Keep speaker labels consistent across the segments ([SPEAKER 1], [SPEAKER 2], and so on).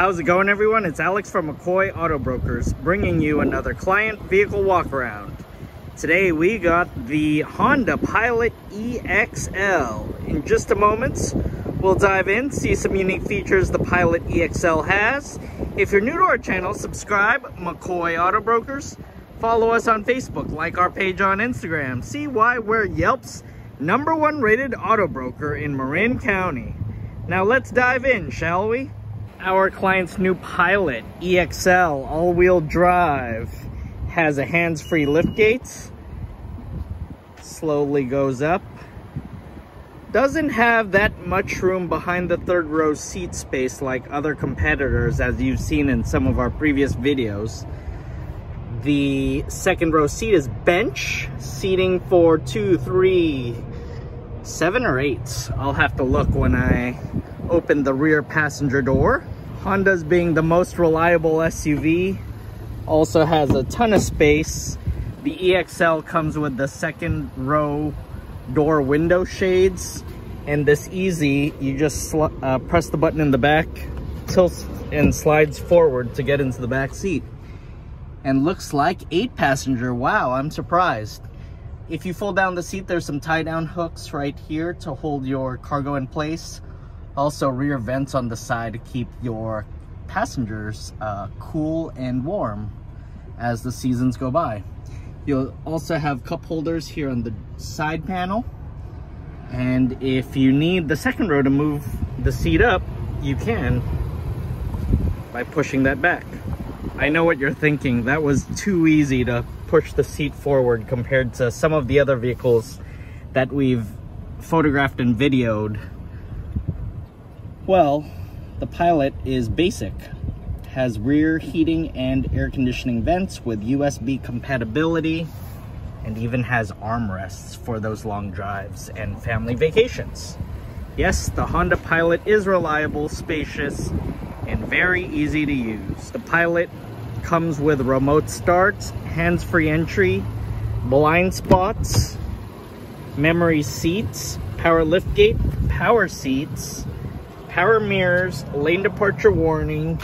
[SPEAKER 1] How's it going everyone? It's Alex from McCoy Auto Brokers bringing you another client vehicle walk around. Today we got the Honda Pilot EXL. In just a moment, we'll dive in, see some unique features the Pilot EXL has. If you're new to our channel, subscribe, McCoy Auto Brokers. Follow us on Facebook, like our page on Instagram. See why we're Yelp's number one rated auto broker in Marin County. Now let's dive in, shall we? Our client's new Pilot EXL all-wheel drive has a hands-free liftgate. Slowly goes up. Doesn't have that much room behind the third row seat space like other competitors as you've seen in some of our previous videos. The second row seat is bench, seating for two, three, seven or eight. I'll have to look when I open the rear passenger door. Honda's being the most reliable SUV, also has a ton of space. The EXL comes with the second row door window shades and this easy, you just uh, press the button in the back, tilts and slides forward to get into the back seat. And looks like eight passenger, wow, I'm surprised. If you fold down the seat, there's some tie down hooks right here to hold your cargo in place. Also rear vents on the side to keep your passengers uh, cool and warm as the seasons go by. You'll also have cup holders here on the side panel. And if you need the second row to move the seat up, you can by pushing that back. I know what you're thinking. That was too easy to push the seat forward compared to some of the other vehicles that we've photographed and videoed. Well, the Pilot is basic. Has rear heating and air conditioning vents with USB compatibility and even has armrests for those long drives and family vacations. Yes, the Honda Pilot is reliable, spacious, and very easy to use. The Pilot comes with remote start, hands-free entry, blind spots, memory seats, power liftgate, power seats, power mirrors, lane departure warning,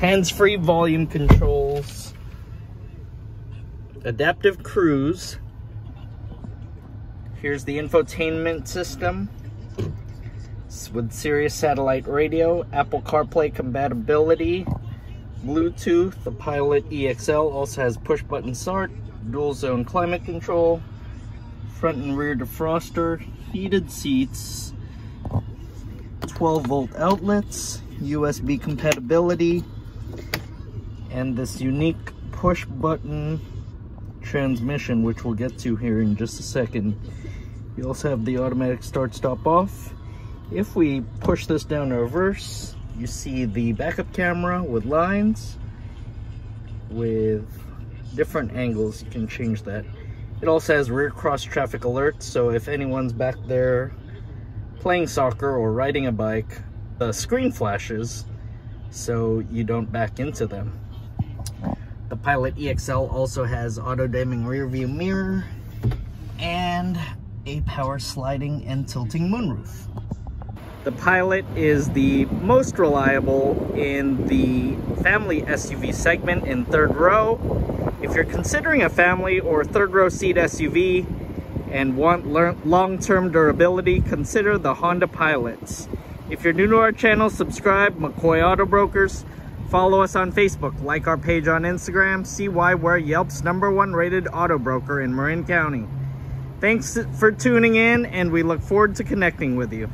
[SPEAKER 1] hands-free volume controls, adaptive cruise. Here's the infotainment system with Sirius satellite radio, Apple CarPlay compatibility, Bluetooth. The Pilot EXL also has push button start, dual zone climate control, front and rear defroster, heated seats, 12 volt outlets, USB compatibility, and this unique push button transmission, which we'll get to here in just a second. You also have the automatic start stop off. If we push this down to reverse, you see the backup camera with lines with different angles you can change that it also has rear cross traffic alerts so if anyone's back there playing soccer or riding a bike the screen flashes so you don't back into them the Pilot EXL also has auto dimming rear view mirror and a power sliding and tilting moonroof the Pilot is the most reliable in the family SUV segment in third row. If you're considering a family or third row seat SUV and want long-term durability, consider the Honda Pilots. If you're new to our channel, subscribe, McCoy Auto Brokers. Follow us on Facebook, like our page on Instagram, see why we're Yelp's number one rated auto broker in Marin County. Thanks for tuning in and we look forward to connecting with you.